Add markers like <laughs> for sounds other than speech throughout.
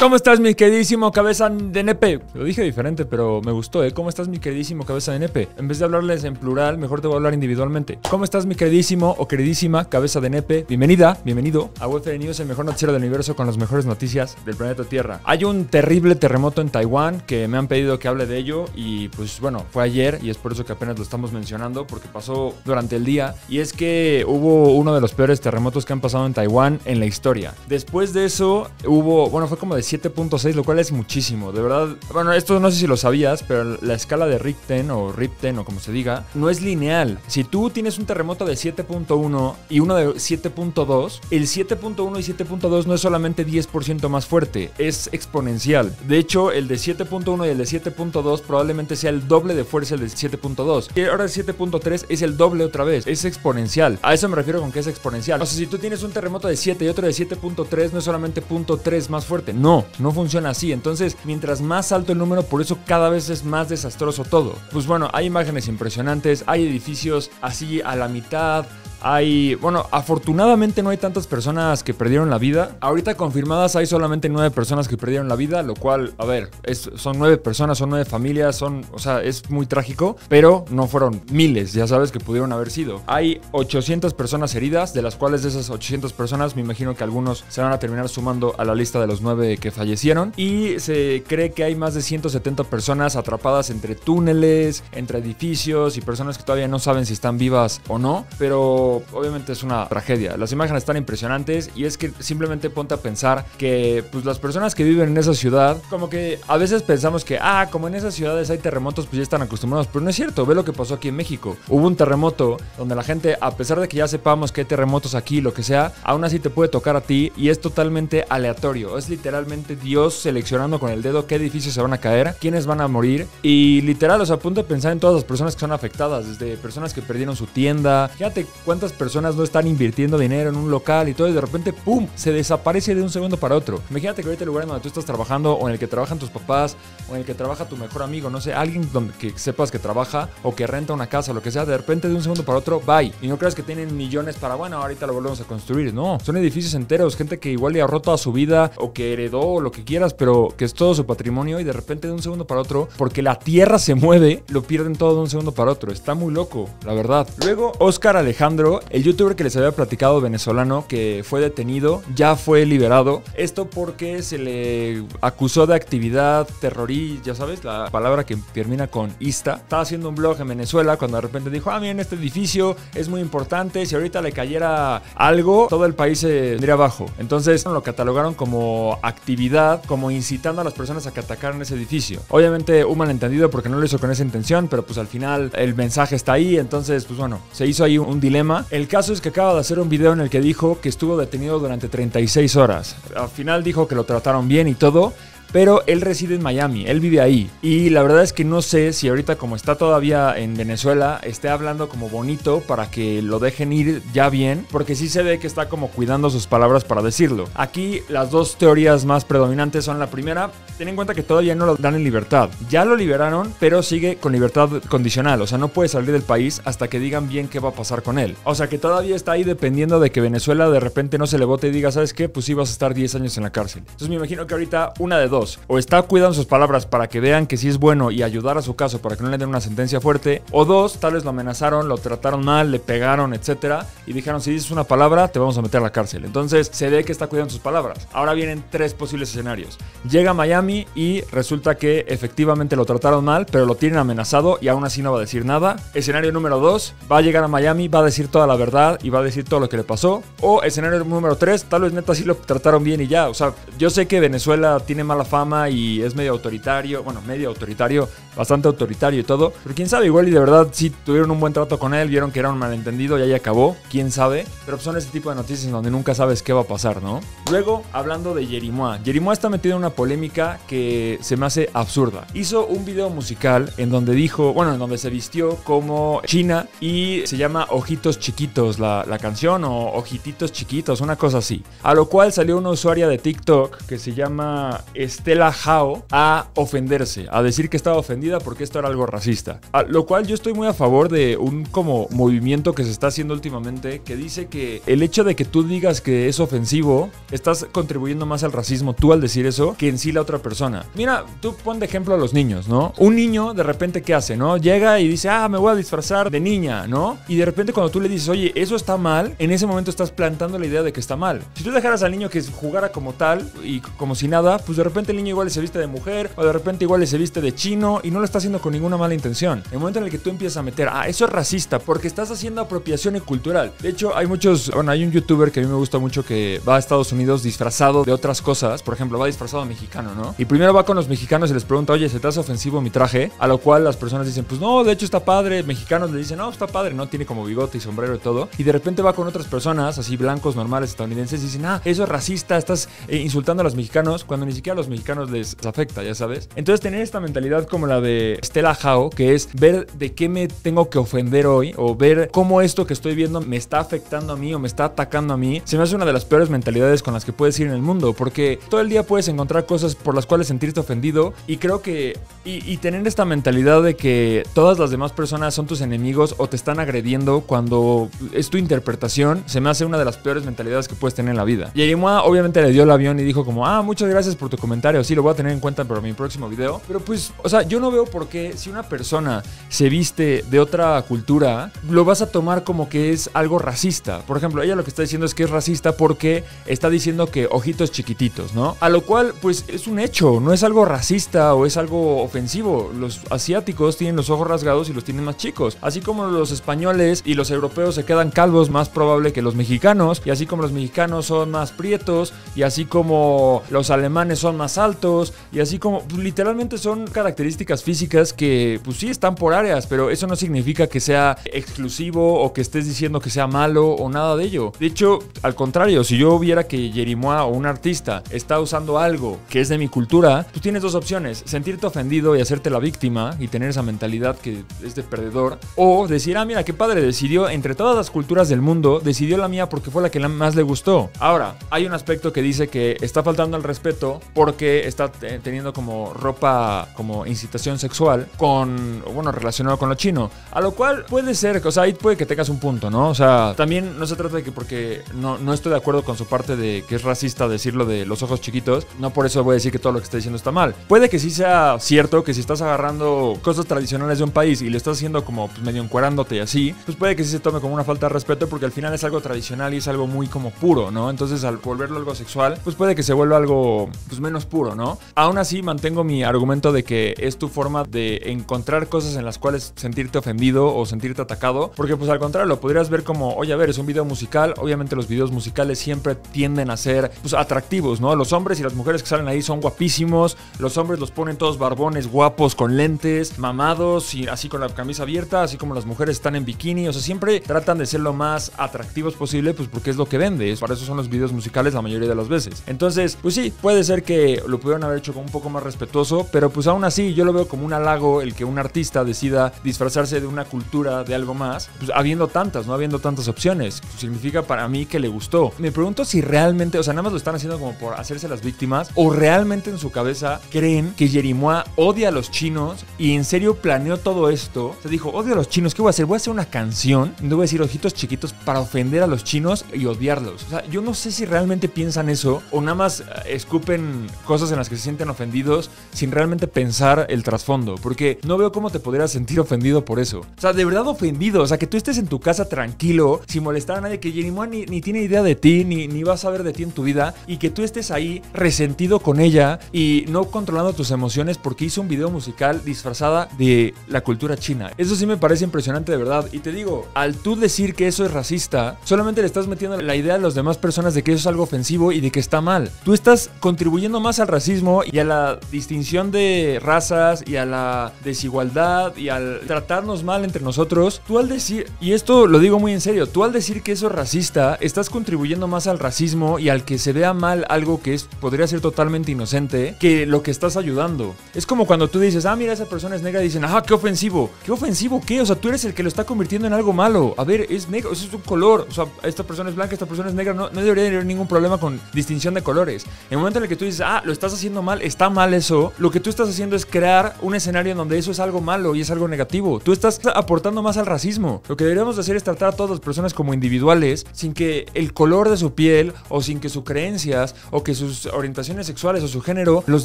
¿Cómo estás, mi queridísimo cabeza de nepe? Lo dije diferente, pero me gustó, ¿eh? ¿Cómo estás, mi queridísimo cabeza de nepe? En vez de hablarles en plural, mejor te voy a hablar individualmente. ¿Cómo estás, mi queridísimo o queridísima cabeza de nepe? Bienvenida, bienvenido a UFR News, el mejor noticiero del universo con las mejores noticias del planeta Tierra. Hay un terrible terremoto en Taiwán que me han pedido que hable de ello y pues bueno, fue ayer y es por eso que apenas lo estamos mencionando porque pasó durante el día y es que hubo uno de los peores terremotos que han pasado en Taiwán en la historia. Después de eso hubo, bueno, fue como de 7.6, lo cual es muchísimo. De verdad, bueno, esto no sé si lo sabías, pero la escala de Richten o Ripten o como se diga, no es lineal. Si tú tienes un terremoto de 7.1 y uno de 7.2, el 7.1 y 7.2 no es solamente 10% más fuerte, es exponencial. De hecho, el de 7.1 y el de 7.2 probablemente sea el doble de fuerza el del 7.2. Y ahora el 7.3 es el doble otra vez, es exponencial. A eso me refiero con que es exponencial. O sea, si tú tienes un terremoto de 7 y otro de 7.3, no es solamente 0.3 más fuerte. No, no, funciona así. Entonces, mientras más alto el número, por eso cada vez es más desastroso todo. Pues bueno, hay imágenes impresionantes, hay edificios así a la mitad, hay, bueno, afortunadamente no hay tantas personas que perdieron la vida. Ahorita confirmadas hay solamente nueve personas que perdieron la vida, lo cual, a ver, es, son nueve personas, son nueve familias, son, o sea, es muy trágico, pero no fueron miles, ya sabes que pudieron haber sido. Hay 800 personas heridas, de las cuales de esas 800 personas me imagino que algunos se van a terminar sumando a la lista de los nueve que fallecieron. Y se cree que hay más de 170 personas atrapadas entre túneles, entre edificios y personas que todavía no saben si están vivas o no, pero obviamente es una tragedia. Las imágenes están impresionantes y es que simplemente ponte a pensar que pues las personas que viven en esa ciudad, como que a veces pensamos que, ah, como en esas ciudades hay terremotos, pues ya están acostumbrados, pero no es cierto, ve lo que pasó aquí en México. Hubo un terremoto donde la gente, a pesar de que ya sepamos que hay terremotos aquí, lo que sea, aún así te puede tocar a ti y es totalmente aleatorio. Es literalmente Dios seleccionando con el dedo qué edificios se van a caer, quiénes van a morir y literal, o sea, a pensar en todas las personas que son afectadas, desde personas que perdieron su tienda, fíjate cuántas personas no están invirtiendo dinero en un local y todo y de repente, ¡pum!, se desaparece de un segundo para otro. Imagínate que ahorita el lugar en donde tú estás trabajando o en el que trabajan tus papás o en el que trabaja tu mejor amigo, no sé, alguien donde, que sepas que trabaja o que renta una casa lo que sea, de repente de un segundo para otro, bye. Y no creas que tienen millones para, bueno, ahorita lo volvemos a construir. No, son edificios enteros, gente que igual le ahorró toda su vida o que heredó o lo que quieras, pero que es todo su patrimonio y de repente de un segundo para otro, porque la tierra se mueve, lo pierden todo de un segundo para otro. Está muy loco, la verdad. Luego, Oscar Alejandro el youtuber que les había platicado venezolano que fue detenido, ya fue liberado. Esto porque se le acusó de actividad terrorista, ya sabes, la palabra que termina con ista. Estaba haciendo un blog en Venezuela cuando de repente dijo, ah, miren, este edificio es muy importante, si ahorita le cayera algo, todo el país se vendría abajo. Entonces lo catalogaron como actividad, como incitando a las personas a que atacaran ese edificio. Obviamente un malentendido porque no lo hizo con esa intención, pero pues al final el mensaje está ahí, entonces pues bueno, se hizo ahí un dilema el caso es que acaba de hacer un video en el que dijo que estuvo detenido durante 36 horas. Al final dijo que lo trataron bien y todo, pero él reside en Miami, él vive ahí. Y la verdad es que no sé si ahorita como está todavía en Venezuela, esté hablando como bonito para que lo dejen ir ya bien, porque sí se ve que está como cuidando sus palabras para decirlo. Aquí las dos teorías más predominantes son la primera, ten en cuenta que todavía no lo dan en libertad. Ya lo liberaron, pero sigue con libertad condicional, o sea, no puede salir del país hasta que digan bien qué va a pasar con él. O sea, que todavía está ahí dependiendo de que Venezuela de repente no se le vote y diga, ¿sabes qué? Pues sí vas a estar 10 años en la cárcel. Entonces me imagino que ahorita una de dos o está cuidando sus palabras para que vean que sí es bueno y ayudar a su caso para que no le den una sentencia fuerte. O dos, tal vez lo amenazaron, lo trataron mal, le pegaron, etcétera. Y dijeron, si dices una palabra, te vamos a meter a la cárcel. Entonces se ve que está cuidando sus palabras. Ahora vienen tres posibles escenarios. Llega a Miami y resulta que efectivamente lo trataron mal, pero lo tienen amenazado y aún así no va a decir nada. Escenario número dos, va a llegar a Miami, va a decir toda la verdad y va a decir todo lo que le pasó. O escenario número tres, tal vez neta sí lo trataron bien y ya. O sea, yo sé que Venezuela tiene mala fama y es medio autoritario, bueno, medio autoritario, bastante autoritario y todo, pero quién sabe, igual y de verdad sí tuvieron un buen trato con él, vieron que era un malentendido y ahí acabó, quién sabe, pero son ese tipo de noticias en donde nunca sabes qué va a pasar, ¿no? Luego, hablando de Jerimois, Jerimois está metido en una polémica que se me hace absurda. Hizo un video musical en donde dijo, bueno, en donde se vistió como China y se llama Ojitos Chiquitos la, la canción o Ojititos Chiquitos, una cosa así. A lo cual salió una usuaria de TikTok que se llama... Este, Stella Howe a ofenderse, a decir que estaba ofendida porque esto era algo racista. A lo cual yo estoy muy a favor de un como movimiento que se está haciendo últimamente que dice que el hecho de que tú digas que es ofensivo, estás contribuyendo más al racismo tú al decir eso que en sí la otra persona. Mira, tú pon de ejemplo a los niños, ¿no? Un niño de repente ¿qué hace, no? Llega y dice, ah, me voy a disfrazar de niña, ¿no? Y de repente cuando tú le dices, oye, eso está mal, en ese momento estás plantando la idea de que está mal. Si tú dejaras al niño que jugara como tal y como si nada, pues de repente el niño igual se viste de mujer o de repente igual se viste de chino y no lo está haciendo con ninguna mala intención. En el momento en el que tú empiezas a meter, ah, eso es racista porque estás haciendo apropiación cultural. De hecho, hay muchos, bueno, hay un youtuber que a mí me gusta mucho que va a Estados Unidos disfrazado de otras cosas. Por ejemplo, va disfrazado mexicano, ¿no? Y primero va con los mexicanos y les pregunta, oye, ¿se te hace ofensivo mi traje? A lo cual las personas dicen, pues no, de hecho está padre. Mexicanos le dicen, no, está padre, no tiene como bigote y sombrero y todo. Y de repente va con otras personas, así blancos, normales, estadounidenses, y dicen, ah, eso es racista, estás eh, insultando a los mexicanos, cuando ni siquiera los mexicanos les afecta, ya sabes. Entonces, tener esta mentalidad como la de Stella Howe, que es ver de qué me tengo que ofender hoy, o ver cómo esto que estoy viendo me está afectando a mí o me está atacando a mí, se me hace una de las peores mentalidades con las que puedes ir en el mundo, porque todo el día puedes encontrar cosas por las cuales sentirte ofendido, y creo que, y, y tener esta mentalidad de que todas las demás personas son tus enemigos o te están agrediendo cuando es tu interpretación, se me hace una de las peores mentalidades que puedes tener en la vida. Y Yerimoa obviamente le dio el avión y dijo como, ah, muchas gracias por tu comentario, sí, lo voy a tener en cuenta para mi próximo video. Pero pues, o sea, yo no veo por qué si una persona se viste de otra cultura, lo vas a tomar como que es algo racista. Por ejemplo, ella lo que está diciendo es que es racista porque está diciendo que ojitos chiquititos, ¿no? A lo cual, pues es un hecho, no es algo racista o es algo ofensivo. Los asiáticos tienen los ojos rasgados y los tienen más chicos. Así como los españoles y los europeos se quedan calvos, más probable que los mexicanos. Y así como los mexicanos son más prietos. Y así como los alemanes son más altos. Y así como, pues, literalmente son características físicas que, pues sí, están por áreas. Pero eso no significa que sea exclusivo o que estés diciendo que sea malo o nada de ello. De hecho, al contrario, si yo viera que Jerimoa o un artista está usando algo que es de mi cultura, tú tienes dos opciones. Sentirte ofendido y hacerte la víctima y tener esa mentalidad que es de perdedor. O decir, ah, mira, qué padre, decidió entre todas las culturas del mundo, decidió la mía porque fue la que más le gustó. Ahora, hay un aspecto que dice que está faltando al respeto porque está teniendo como ropa, como incitación sexual con, bueno, relacionado con lo chino. A lo cual puede ser, o sea, ahí puede que tengas un punto, ¿no? O sea, también no se trata de que porque no, no estoy de acuerdo con su parte de que es racista decirlo de los ojos chiquitos, no por eso voy a decir que todo lo que está diciendo está mal. Puede que sí sea cierto que si estás agarrando cosas tradicionales de un país y le estás haciendo como pues, medio encuerándote y así, pues puede que sí se tome como una falta de respeto porque al final es algo tradicional y es algo muy como puro, ¿no? Entonces al volverlo algo sexual, pues puede que se vuelva algo pues menos puro, ¿no? Aún así mantengo mi argumento de que es tu forma de encontrar cosas en las cuales sentirte ofendido o sentirte atacado, porque pues al contrario lo podrías ver como, oye, a ver, es un video musical, obviamente los videos musicales siempre tienden a ser pues atractivos, ¿no? Los hombres y las mujeres que salen ahí son guapísimos, los hombres los ponen todos barbones, guapos, con lentes, mamados y así con la camisa abierta, así como las mujeres están en bikini, o sea, siempre tratan de ser lo más atractivos posible, pues porque es lo que vende, para eso son los videos musicales la mayoría de las veces. Entonces, pues sí, puede ser que lo pudieron haber hecho con un poco más respetuoso, pero pues aún así yo lo veo como un halago el que un artista decida disfrazarse de una cultura, de algo más, pues habiendo tantas, no habiendo tantas opciones. Significa para mí que le gustó. Me pregunto si realmente, o sea, nada más lo están haciendo como por hacerse las víctimas, o realmente en su cabeza creen que Jerimoa odia a los chinos y en serio planeó todo esto. Se dijo, odio a los chinos, ¿qué voy a hacer? Voy a hacer una canción donde voy a decir ojitos chiquitos para ofender a los chinos y odiarlos. O sea, yo no sé si realmente piensan eso o nada más eh, escupen cosas en las que se sienten ofendidos sin realmente pensar el trasfondo. Porque no veo cómo te podrías sentir ofendido por eso. O sea, de verdad ofendido. O sea, que tú estés en tu casa tranquilo, sin molestar a nadie, que Jerimoa ni, ni tiene idea de ti, ni, ni va a saber de ti en tu vida, y que tú estés ahí resentido con ella y no controlando tus emociones porque hizo un video musical disfrazada de la cultura china. Eso sí me parece impresionante de verdad. Y te digo, al tú decir que eso es racista, solamente le estás metiendo la idea a las demás personas de que eso es algo ofensivo y de que está mal. Tú estás contribuyendo más al racismo y a la distinción de razas y a la desigualdad y al tratarnos mal entre nosotros. Tú al decir, y esto lo digo muy en serio, tú al decir que eso es racista, estás contribuyendo más al racismo y al que se vea mal algo que es, podría ser totalmente inocente que lo que estás ayudando. Es como cuando tú dices, ah, mira, esa persona es negra y dicen, ah, qué ofensivo. ¿Qué ofensivo qué? O sea, tú eres el que lo está convirtiendo en algo malo. A ver, es negro, es un color. O sea, esta persona es blanca, esta persona es negra. No, no debería haber ningún problema con distinción de colores. En el momento en el que tú dices, ah, lo estás haciendo mal, está mal eso, lo que tú estás haciendo es crear un escenario en donde eso es algo malo y es algo negativo. Tú estás aportando más al racismo. Lo que deberíamos hacer es tratar a todas las personas como individuales sin que el color de su piel o sin que sus creencias o que sus orientaciones sexuales o su género los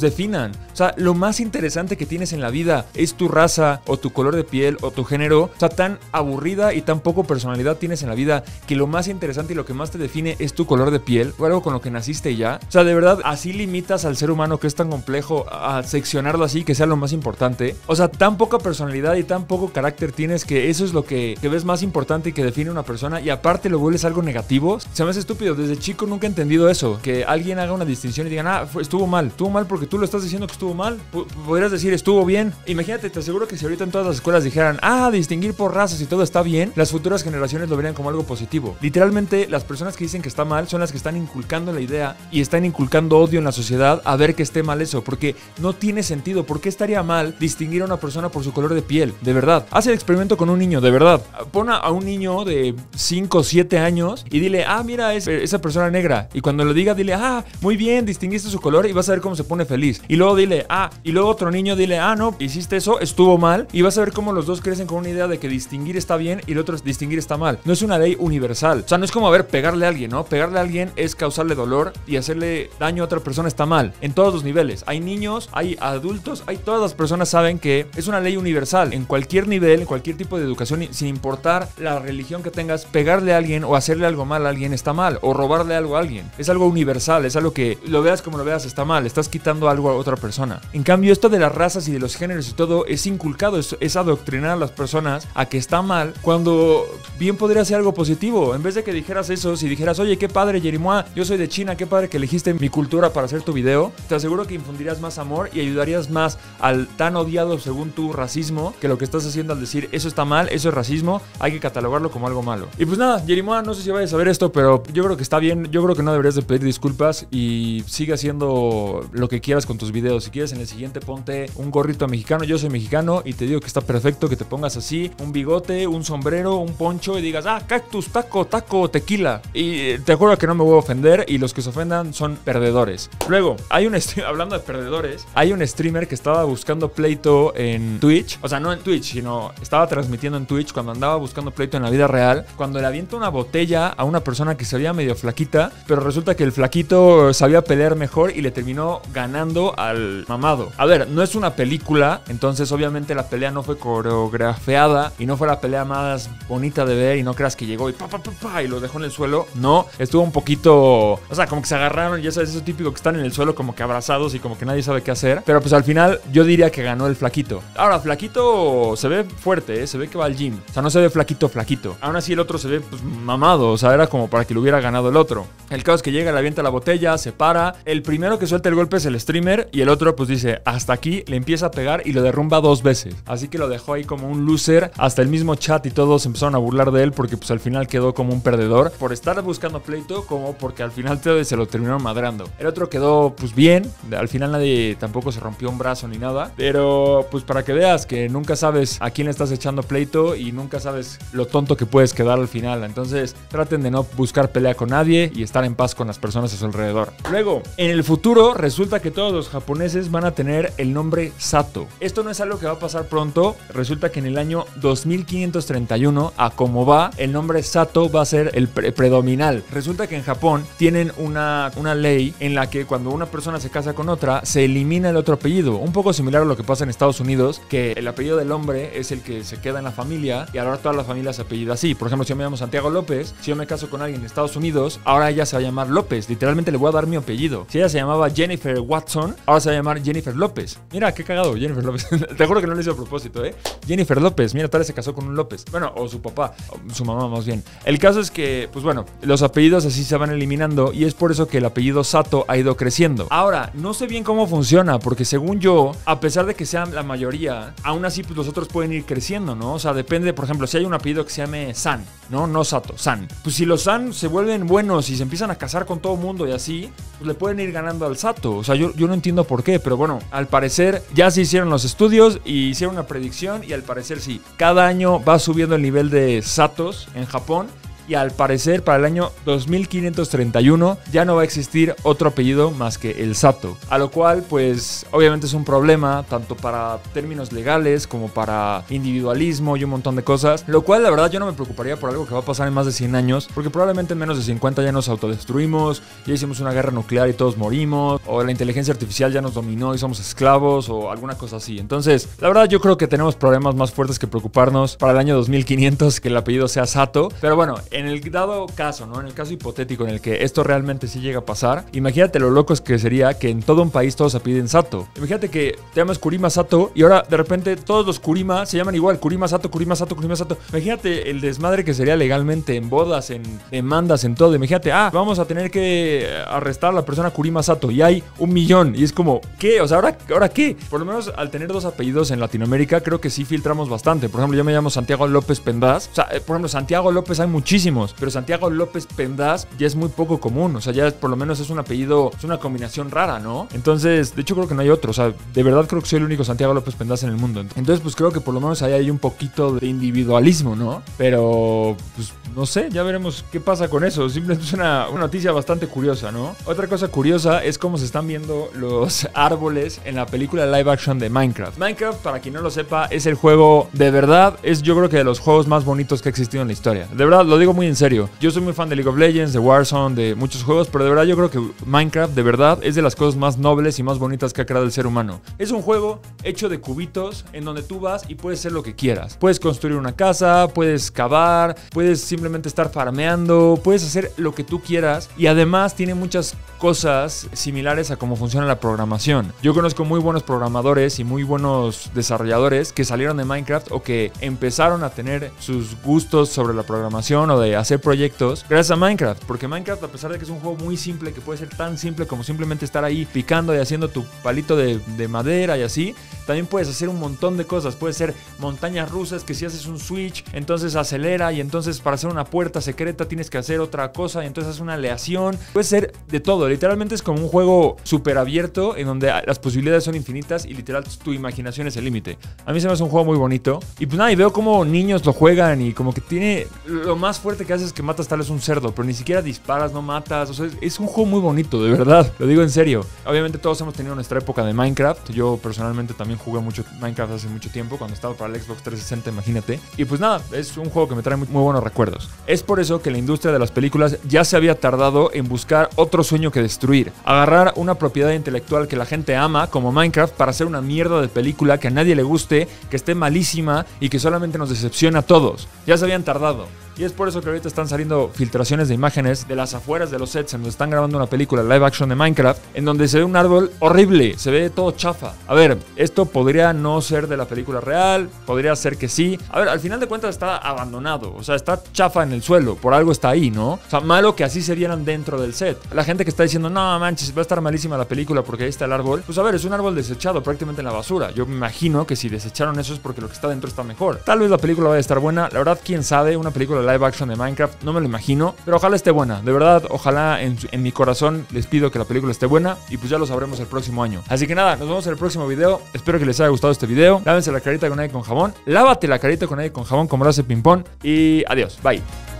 definan. O sea, lo más interesante que tienes en la vida es tu raza o tu color de piel o tu género. O sea, tan aburrida y tan poco personalidad tienes en la vida que lo más interesante y lo que más te define es tu color de piel o algo con lo que naciste ya. O sea, de verdad, así limitas al ser humano que es tan complejo a seccionarlo así, que sea lo más importante. O sea, tan poca personalidad y tan poco carácter tienes que eso es lo que, ves más importante y que define una persona y aparte lo vuelves algo negativo. Se me hace estúpido. Desde chico nunca he entendido eso. Que alguien haga una distinción y digan, ah, estuvo mal. Estuvo mal porque tú lo estás diciendo que estuvo mal. podrías decir, estuvo bien. Imagínate, te aseguro que si ahorita en todas las escuelas dijeran, ah, distinguir por razas y todo está bien, las futuras generaciones lo verían como algo positivo. Literalmente, las personas que dicen que está mal son las que están inculcando la idea y están inculcando odio en la sociedad a ver que esté mal eso, porque no tiene sentido. ¿Por qué estaría mal distinguir a una persona por su color de piel? De verdad. Haz el experimento con un niño, de verdad. Pon a un niño de 5 o 7 años y dile, ah, mira, es esa persona negra. Y cuando lo diga, dile, ah, muy bien, distinguiste su color y vas a ver cómo se pone feliz. Y luego dile, ah, y luego otro niño dile, ah, no, hiciste eso, estuvo mal. Y vas a ver cómo los dos crecen con una idea de que distinguir está bien y el otro es distinguir está mal. No es una ley universal. O sea, no es como, a ver, pegarle a alguien, ¿no? Pegarle a alguien es causarle dolor y hacerle daño a otra persona está mal. En todos los niveles. Hay niños, hay adultos, hay todas las personas saben que es una ley universal. En cualquier nivel, en cualquier tipo de educación, sin importar la religión que tengas, pegarle a alguien o hacerle algo mal a alguien está mal. O robarle algo a alguien. Es algo universal, es algo que lo veas como lo veas está mal. Estás quitando algo a otra persona. En cambio, esto de las razas y de los géneros y todo es inculcado, es, es adoctrinar a las personas a que está mal cuando bien podría ser algo positivo. En vez de que dijeras eso, si dijeras, oye, qué padre, Jerimoa, yo soy de China, qué padre que elegiste mi cultura para hacer tu video, te aseguro que infundirías más amor y ayudarías más al tan odiado según tu racismo que lo que estás haciendo al decir eso está mal, eso es racismo, hay que catalogarlo como algo malo. Y pues nada, Jerimoa, no sé si vayas a ver esto, pero yo creo que está bien, yo creo que no deberías de pedir disculpas y sigue haciendo lo que quieras con tus videos. Si quieres en el siguiente ponte un gorrito mexicano, yo soy mexicano y te digo que está perfecto que te pongas así, un bigote, un sombrero, un poncho y digas, ah, cactus, taco, taco, tequila. Y eh, te acuerdo que no me voy a ofender y los que se ofendan son perdedores. Luego, hay un <laughs> hablando de perdedores, hay un streamer que estaba buscando pleito en Twitch, o sea, no en Twitch, sino estaba transmitiendo en Twitch cuando andaba buscando pleito en la vida real, cuando le avienta una botella a una persona que se veía medio flaquita, pero resulta que el flaquito sabía pelear mejor y le terminó ganando al mamado. A ver, no es una película, entonces obviamente la pelea no fue coreografiada y no fue la pelea más bonita de ver y no creas que llegó y pa, pa, pa, pa y lo dejó en el suelo. No, estuvo un poquito, o sea, como que se agarraron, ya sabes, eso típico que están en el suelo como que abrazados y como que nadie sabe qué hacer. Pero pues al final yo diría que ganó el flaquito. Ahora, flaquito se ve fuerte, ¿eh? se ve que va al gym. O sea, no se ve flaquito, flaquito. Aún así el otro se ve pues, mamado, o sea, era como para que lo hubiera ganado el otro. El caso es que llega, le avienta la botella, se para. El primero que suelta el golpe es el streamer y el otro pues dice, hasta aquí, le empieza a pegar y lo derrumba dos veces. Así que lo dejó ahí como un loser. Hasta el mismo chat y todos empezaron a burlar de él porque pues al final quedó como un perdedor por estar buscando pleito como porque al final se lo terminaron madrando. El otro quedó pues bien, al final nadie tampoco se rompió un brazo ni nada, pero pues para que veas que nunca sabes a quién estás echando pleito y nunca sabes lo tonto que puedes quedar al final. Entonces traten de no buscar pelea con nadie y estar en paz con las personas a su alrededor. Luego, en el futuro resulta que todos los japoneses van a tener el nombre Sato. Esto no es algo que va a pasar pronto, resulta que en el año 2531, a como va, el nombre Sato va a ser el predominal. Resulta que en Japón tienen una, una ley en la que cuando una persona se casa con otra, se elimina el otro apellido. Un poco similar a lo que pasa en Estados Unidos, que el apellido del hombre es el que se queda en la familia y ahora todas las familias se apellidan así. Por ejemplo, si yo me llamo Santiago López, si yo me caso con alguien en Estados Unidos, ahora ella se va a llamar López. Literalmente le voy a dar mi apellido. Si ella se llamaba Jennifer Watson, ahora se va a llamar Jennifer López. Mira, qué cagado, Jennifer López. <laughs> Te juro que no lo hice a propósito, ¿eh? Jennifer López, mira, tal vez se casó con un López. Bueno, o su papá, o su mamá más bien. El caso es que, pues bueno, los apellidos así se van eliminando y es por eso que el apellido Sato ha ido creciendo. Ahora, no sé bien cómo funciona, porque según yo, a pesar de que sean la mayoría, aún así pues los otros pueden ir creciendo, ¿no? O sea, depende, por ejemplo, si hay un apellido que se llame San, ¿no? No Sato, San. Pues si los San se vuelven buenos y se empiezan a casar con todo mundo y así, pues le pueden ir ganando al Sato. O sea, yo, yo no entiendo por qué, pero bueno, al parecer ya se hicieron los estudios y hicieron una predicción y al parecer sí, cada año va subiendo el nivel de Satos en Japón y al parecer para el año 2531 ya no va a existir otro apellido más que el Sato. A lo cual pues obviamente es un problema tanto para términos legales como para individualismo y un montón de cosas. Lo cual la verdad yo no me preocuparía por algo que va a pasar en más de 100 años porque probablemente en menos de 50 ya nos autodestruimos, ya hicimos una guerra nuclear y todos morimos o la inteligencia artificial ya nos dominó y somos esclavos o alguna cosa así. Entonces la verdad yo creo que tenemos problemas más fuertes que preocuparnos para el año 2500 que el apellido sea Sato. Pero bueno, en el dado caso, ¿no? En el caso hipotético en el que esto realmente sí llega a pasar, imagínate lo locos que sería que en todo un país todos se piden Sato. Imagínate que te llamas Kurima Sato y ahora de repente todos los Kurima se llaman igual, Kurima Sato, Kurima Sato, Kurima Sato. Imagínate el desmadre que sería legalmente en bodas, en demandas, en todo. Imagínate, ah, vamos a tener que arrestar a la persona Kurima Sato y hay un millón y es como, ¿qué? O sea, ¿ahora, ¿ahora qué? Por lo menos al tener dos apellidos en Latinoamérica creo que sí filtramos bastante. Por ejemplo, yo me llamo Santiago López Pendaz. O sea, eh, por ejemplo, Santiago López hay muchísimos, pero Santiago López Pendaz ya es muy poco común. O sea, ya por lo menos es un apellido, es una combinación rara, ¿no? Entonces, de hecho creo que no hay otro. O sea, de verdad creo que soy el único Santiago López Pendaz en el mundo. Entonces, pues creo que por lo menos ahí hay un poquito de individualismo, ¿no? Pero, pues no sé, ya veremos qué pasa con eso. Simplemente es una, una noticia bastante curiosa, ¿no? Otra cosa curiosa es cómo se están viendo los <laughs> árboles en la película live action de Minecraft. Minecraft, para quien no lo sepa, es el juego de verdad, es yo creo que de los juegos más bonitos que ha existido en la historia. De verdad, lo digo muy en serio. Yo soy muy fan de League of Legends, de Warzone, de muchos juegos, pero de verdad yo creo que Minecraft de verdad es de las cosas más nobles y más bonitas que ha creado el ser humano. Es un juego hecho de cubitos en donde tú vas y puedes hacer lo que quieras. Puedes construir una casa, puedes cavar, puedes simplemente estar farmeando, puedes hacer lo que tú quieras y además tiene muchas cosas similares a cómo funciona la programación. Yo conozco muy buenos programadores y muy buenos desarrolladores que salieron de Minecraft o que empezaron a tener sus gustos sobre la programación o de hacer proyectos gracias a Minecraft. Porque Minecraft, a pesar de que es un juego muy simple, que puede ser tan simple como simplemente estar ahí picando y haciendo tu palito de, de madera y así, también puedes hacer un montón de cosas. Puede ser montañas rusas que si haces un switch, entonces acelera y entonces para hacer una puerta secreta tienes que hacer otra cosa y entonces haces una aleación. Puede ser de todo. Literalmente es como un juego súper abierto en donde las posibilidades son infinitas y literal tu imaginación es el límite. A mí se me hace un juego muy bonito. Y pues nada, y veo como niños lo juegan y como que tiene... Lo más fuerte que haces es que matas tal vez un cerdo, pero ni siquiera disparas, no matas. O sea, es un juego muy bonito, de verdad. Lo digo en serio. Obviamente todos hemos tenido nuestra época de Minecraft. Yo personalmente jugué mucho Minecraft hace mucho tiempo, cuando estaba para el Xbox 360, imagínate. Y pues nada, es un juego que me trae muy, muy buenos recuerdos. Es por eso que la industria de las películas ya se había tardado en buscar otro sueño que destruir. Agarrar una propiedad intelectual que la gente ama, como Minecraft, para hacer una mierda de película que a nadie le guste, que esté malísima y que solamente nos decepciona a todos. Ya se habían tardado. Y es por eso que ahorita están saliendo filtraciones de imágenes de las afueras de los sets en donde están grabando una película live action de Minecraft, en donde se ve un árbol horrible, se ve todo chafa. A ver, esto podría no ser de la película real, podría ser que sí. A ver, al final de cuentas está abandonado, o sea, está chafa en el suelo, por algo está ahí, ¿no? O sea, malo que así se vieran dentro del set. La gente que está diciendo, no manches, va a estar malísima la película porque ahí está el árbol. Pues a ver, es un árbol desechado prácticamente en la basura. Yo me imagino que si desecharon eso es porque lo que está dentro está mejor. Tal vez la película vaya a estar buena, la verdad, quién sabe, una película live action de Minecraft, no me lo imagino, pero ojalá esté buena. De verdad, ojalá en, en mi corazón les pido que la película esté buena y pues ya lo sabremos el próximo año. Así que nada, nos vemos en el próximo video. Espero que les haya gustado este video. Lávense la carita con aire con jabón. Lávate la carita con aire con jabón como lo hace Pimpón. Y adiós. Bye.